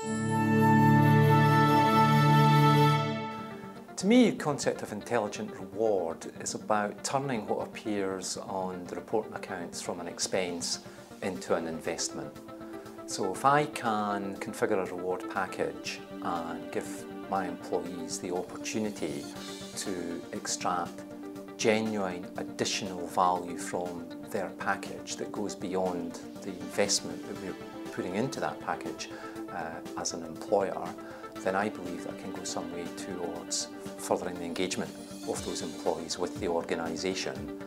To me, the concept of intelligent reward is about turning what appears on the reporting accounts from an expense into an investment. So if I can configure a reward package and give my employees the opportunity to extract genuine additional value from their package that goes beyond the investment that we're putting into that package uh, as an employer, then I believe that can go some way towards furthering the engagement of those employees with the organisation,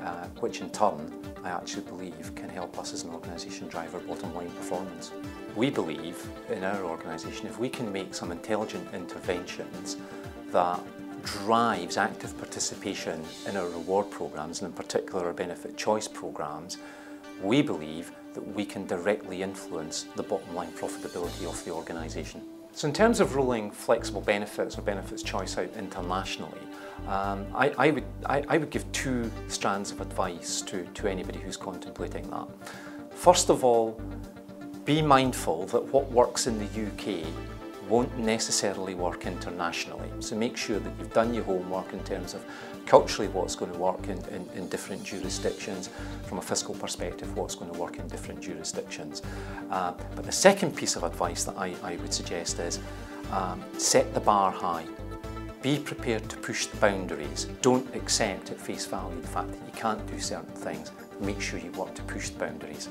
uh, which in turn I actually believe can help us as an organisation drive our bottom line performance. We believe in our organisation if we can make some intelligent interventions that drives active participation in our reward programmes and in particular our benefit choice programmes, we believe that we can directly influence the bottom line profitability of the organisation. So in terms of rolling flexible benefits or benefits choice out internationally, um, I, I, would, I, I, would give two strands of advice to, to anybody who's contemplating that. First of all, be mindful that what works in the UK won't necessarily work internationally. So make sure that you've done your homework in terms of culturally what's going to work in, in, in different jurisdictions, from a fiscal perspective what's going to work in different jurisdictions. Uh, but the second piece of advice that I, I would suggest is um, set the bar high. Be prepared to push the boundaries. Don't accept at face value the fact that you can't do certain things. Make sure you work to push the boundaries.